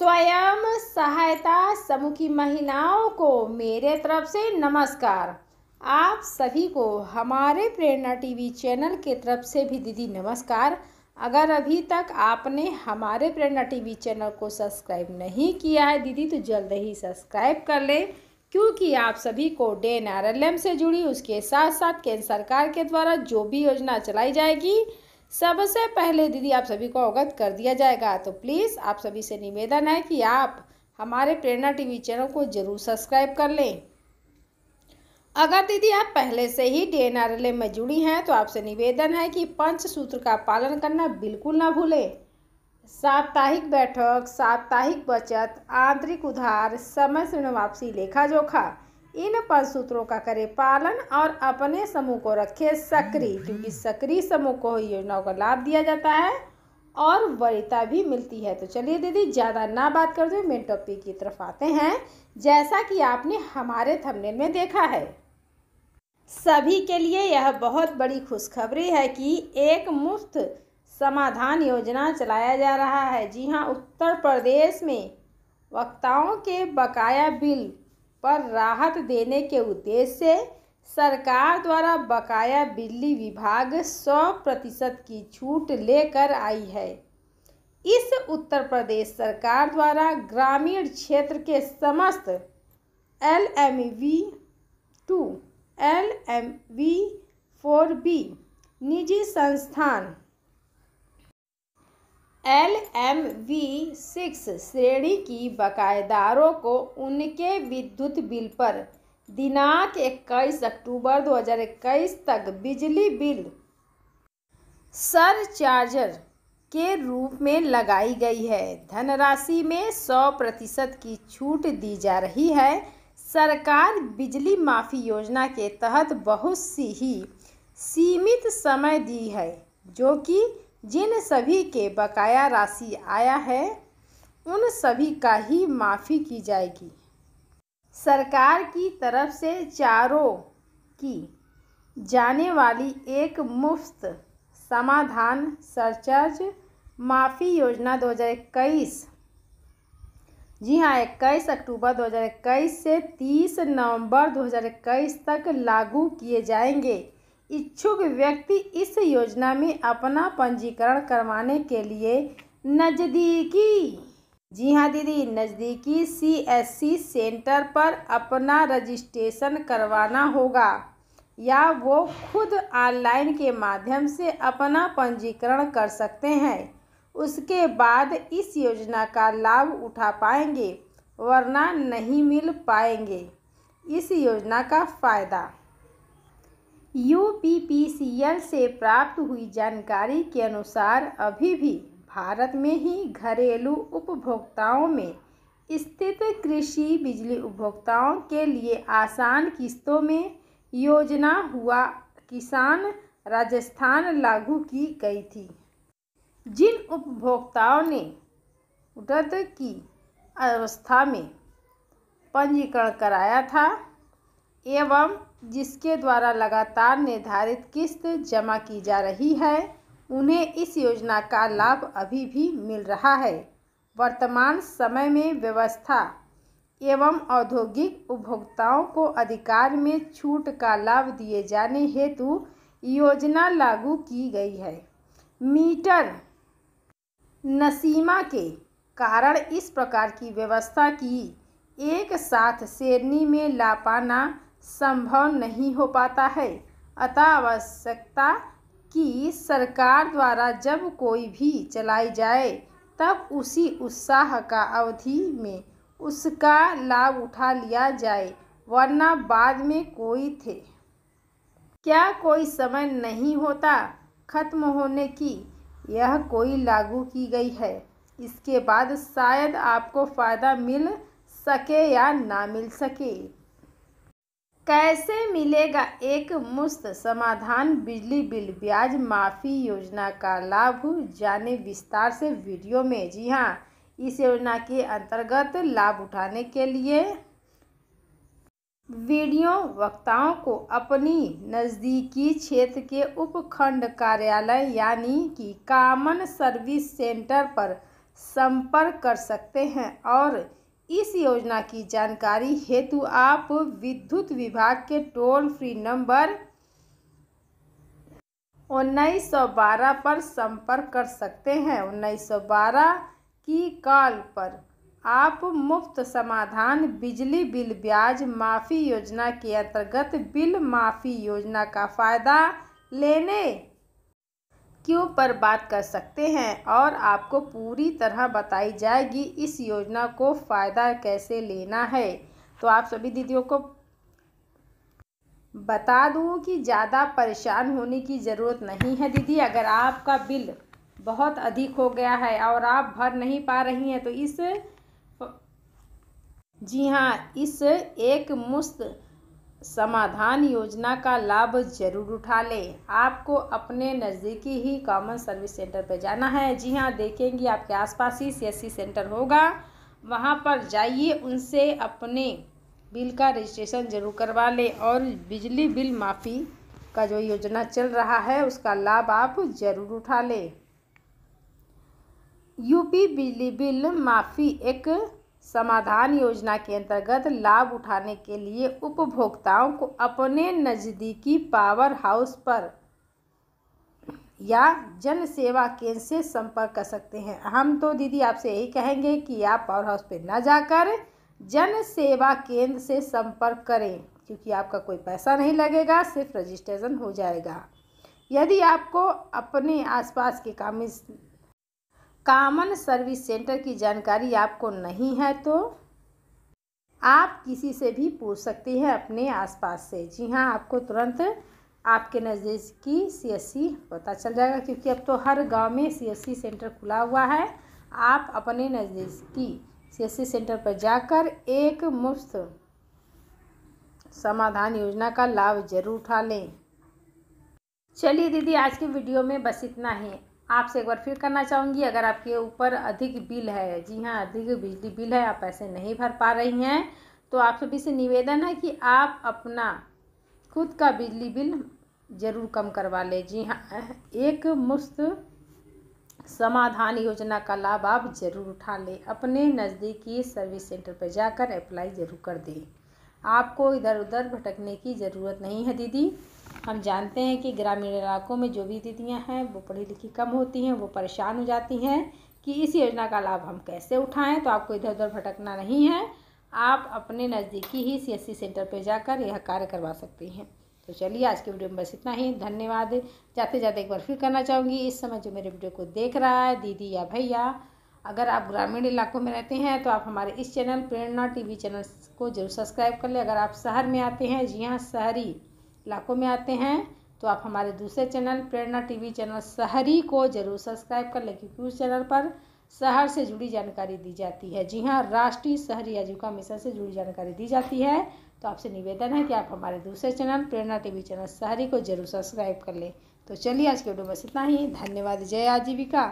स्वयं सहायता समूह की महिलाओं को मेरे तरफ़ से नमस्कार। आप सभी को हमारे प्रेरणा टीवी चैनल के तरफ़ से भी दीदी नमस्कार। अगर अभी तक आपने हमारे प्रेरणा टीवी चैनल को सब्सक्राइब नहीं किया है दीदी तो जल्द ही सब्सक्राइब कर लें, क्योंकि आप सभी को डे एनआरएलएम से जुड़ी उसके साथ साथ केंद्र सरकार के द्वारा जो भी योजना चलाई जाएगी सबसे पहले दीदी आप सभी को अवगत कर दिया जाएगा तो प्लीज़ आप सभी से निवेदन है कि आप हमारे प्रेरणा टीवी चैनल को ज़रूर सब्सक्राइब कर लें। अगर दीदी आप पहले से ही डी एन में जुड़ी हैं तो आपसे निवेदन है कि पंच सूत्र का पालन करना बिल्कुल ना भूलें। साप्ताहिक बैठक, साप्ताहिक बचत, आंतरिक उधार, समय से वापसी, लेखा जोखा इन पद सूत्रों का करे पालन और अपने समूह को रखे सक्रिय, क्योंकि सक्रिय समूह को योजनाओं का लाभ दिया जाता है और वरीयता भी मिलती है। तो चलिए दीदी, ज़्यादा ना बात करते हुए मेन टॉपिक की तरफ़ आते हैं। जैसा कि आपने हमारे थंबनेल में देखा है, सभी के लिए यह बहुत बड़ी खुशखबरी है कि एक मुफ़्त समाधान योजना चलाया जा रहा है। जी हाँ उत्तर प्रदेश में वक्ताओं के बकाया बिल पर राहत देने के उद्देश्य से सरकार द्वारा बकाया बिजली विभाग 100 प्रतिशत की छूट लेकर आई है। इस उत्तर प्रदेश सरकार द्वारा ग्रामीण क्षेत्र के समस्त L M V two L M V four B निजी संस्थान एल एम वी सिक्स श्रेणी की बकायेदारों को उनके विद्युत बिल पर दिनांक 21 अक्टूबर 2021 तक बिजली बिल सरचार्जर के रूप में लगाई गई है। धनराशि में 100 प्रतिशत की छूट दी जा रही है। सरकार बिजली माफ़ी योजना के तहत बहुत सी ही सीमित समय दी है, जो कि जिन सभी के बकाया राशि आया है, उन सभी का ही माफ़ी की जाएगी। सरकार की तरफ़ से चारों की जाने वाली एक मुफ़्त समाधान सरचार्ज माफ़ी योजना 2021 जी हाँ इक्कीस अक्टूबर 2021 से 30 नवंबर 2021 तक लागू किए जाएँगे। इच्छुक व्यक्ति इस योजना में अपना पंजीकरण करवाने के लिए नज़दीकी। जी हाँ दीदी, नज़दीकी सीएससी सेंटर पर अपना रजिस्ट्रेशन करवाना होगा या वो खुद ऑनलाइन के माध्यम से अपना पंजीकरण कर सकते हैं। उसके बाद इस योजना का लाभ उठा पाएँगे, वरना नहीं मिल पाएँगे। इस योजना का फ़ायदा यूपीपीसीएल से प्राप्त हुई जानकारी के अनुसार अभी भी भारत में ही घरेलू उपभोक्ताओं में स्थित कृषि बिजली उपभोक्ताओं के लिए आसान किस्तों में योजना हुआ किसान राजस्थान लागू की गई थी। जिन उपभोक्ताओं ने उड़द की अवस्था में पंजीकरण कराया था एवं जिसके द्वारा लगातार निर्धारित किस्त जमा की जा रही है, उन्हें इस योजना का लाभ अभी भी मिल रहा है। वर्तमान समय में व्यवस्था एवं औद्योगिक उपभोक्ताओं को अधिकार में छूट का लाभ दिए जाने हेतु योजना लागू की गई है। मीटर नसीमा के कारण इस प्रकार की व्यवस्था की एक साथ श्रेणी में ला पाना संभव नहीं हो पाता है। अतः आवश्यकता कि सरकार द्वारा जब कोई भी चलाई जाए, तब उसी उत्साह का अवधि में उसका लाभ उठा लिया जाए, वरना बाद में कोई थे। क्या कोई समय नहीं होता खत्म होने की? यह कोई लागू की गई है। इसके बाद शायद आपको फ़ायदा मिल सके या ना मिल सके। कैसे मिलेगा एक मुफ़्त समाधान? बिजली बिल, ब्याज माफ़ी योजना का लाभ? जाने विस्तार से वीडियो में। जी हाँ इस योजना के अंतर्गत लाभ उठाने के लिए वीडियो वक्ताओं को अपनी नज़दीकी क्षेत्र के उपखंड कार्यालय यानी कि कॉमन सर्विस सेंटर पर संपर्क कर सकते हैं और इस योजना की जानकारी हेतु आप विद्युत विभाग के टोल फ्री नंबर उन्नीस सौ बारह पर संपर्क कर सकते हैं। उन्नीस सौ बारह की कॉल पर आप मुफ़्त समाधान, बिजली बिल ब्याज माफ़ी योजना के अंतर्गत बिल माफ़ी योजना का फ़ायदा लेने क्यों पर बात कर सकते हैं और आपको पूरी तरह बताई जाएगी इस योजना को फ़ायदा कैसे लेना है। तो आप सभी दीदियों को बता दूँ कि ज़्यादा परेशान होने की ज़रूरत नहीं है दीदी। अगर आपका बिल बहुत अधिक हो गया है और आप भर नहीं पा रही हैं तो इस जी हाँ इस एक मुश्त समाधान योजना का लाभ ज़रूर उठा लें। आपको अपने नज़दीकी ही कॉमन सर्विस सेंटर पर जाना है। जी हाँ देखेंगे आपके आसपास ही सीएससी सेंटर होगा। वहाँ पर जाइए, उनसे अपने बिल का रजिस्ट्रेशन ज़रूर करवा लें और बिजली बिल माफ़ी का जो योजना चल रहा है, उसका लाभ आप ज़रूर उठा लें। यूपी बिजली बिल माफ़ी एक समाधान योजना के अंतर्गत लाभ उठाने के लिए उपभोक्ताओं को अपने नज़दीकी पावर हाउस पर या जन सेवा केंद्र से संपर्क कर सकते हैं। हम तो दीदी आपसे यही कहेंगे कि आप पावर हाउस पर ना जाकर जन सेवा केंद्र से संपर्क करें, क्योंकि आपका कोई पैसा नहीं लगेगा, सिर्फ़ रजिस्ट्रेशन हो जाएगा। यदि आपको अपने आसपास के काम कामन सर्विस सेंटर की जानकारी आपको नहीं है तो आप किसी से भी पूछ सकते हैं अपने आसपास से। जी हाँ आपको तुरंत आपके नज़दीकी सी पता चल जाएगा, क्योंकि अब तो हर गाँव में सीएससी सेंटर खुला हुआ है। आप अपने नज़दीकी सी सेंटर पर जाकर एक मुफ़्त समाधान योजना का लाभ ज़रूर उठा लें। चलिए दीदी, आज की वीडियो में बस इतना ही। आपसे एक बार फिर करना चाहूँगी। अगर आपके ऊपर अधिक बिल है, जी हाँ अधिक बिजली बिल है, आप पैसे नहीं भर पा रही हैं तो आप सभी से निवेदन है कि आप अपना खुद का बिजली बिल ज़रूर कम करवा लें। जी हाँ एक मुफ़्त समाधान योजना का लाभ आप ज़रूर उठा लें। अपने नज़दीकी सर्विस सेंटर पर जाकर अप्लाई ज़रूर कर दें। आपको इधर उधर भटकने की ज़रूरत नहीं है, दीदी। हम जानते हैं कि ग्रामीण इलाकों में जो भी दीदियाँ हैं, वो पढ़ी लिखी कम होती हैं, वो परेशान हो जाती हैं कि इस योजना का लाभ हम कैसे उठाएँ तो आपको इधर उधर भटकना नहीं है। आप अपने नज़दीकी ही सीएससी सेंटर पर जाकर यह कार्य करवा सकती हैं। तो चलिए, आज के वीडियो में बस इतना ही। धन्यवाद। जाते जाते एक बार फिर करना चाहूँगी। इस समय जो मेरे वीडियो को देख रहा है, दीदी या भैया, अगर आप ग्रामीण इलाकों में रहते हैं तो आप हमारे इस चैनल, प्रेरणा टीवी चैनल को ज़रूर सब्सक्राइब कर लें। अगर आप शहर में आते हैं, जी हाँ शहरी इलाकों में आते हैं तो आप हमारे दूसरे चैनल प्रेरणा टीवी चैनल शहरी को ज़रूर सब्सक्राइब कर लें, क्योंकि उस चैनल पर शहर से जुड़ी जानकारी दी जाती है। जी हाँ राष्ट्रीय शहरी आजीविका मिशन से जुड़ी जानकारी दी जाती है। तो आपसे निवेदन है कि आप हमारे दूसरे चैनल प्रेरणा टीवी चैनल शहरी को ज़रूर सब्सक्राइब कर लें। तो चलिए, आज के वीडियो बस इतना ही। धन्यवाद। जय आजीविका।